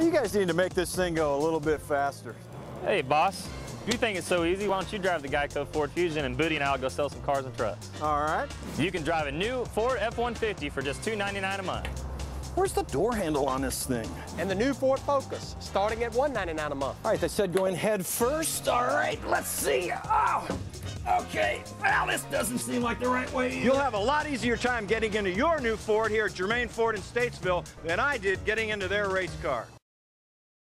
You guys need to make this thing go a little bit faster. Hey, boss. If you think it's so easy, why don't you drive the Geico Ford Fusion and Booty and I'll go sell some cars and trucks. All right. You can drive a new Ford F-150 for just $299 a month. Where's the door handle on this thing? And the new Ford Focus, starting at $199 a month. All right, they said go in head first. All right, let's see. Oh, okay. Well, this doesn't seem like the right way. You'll have a lot easier time getting into your new Ford here at Germain Ford in Statesville than I did getting into their race car.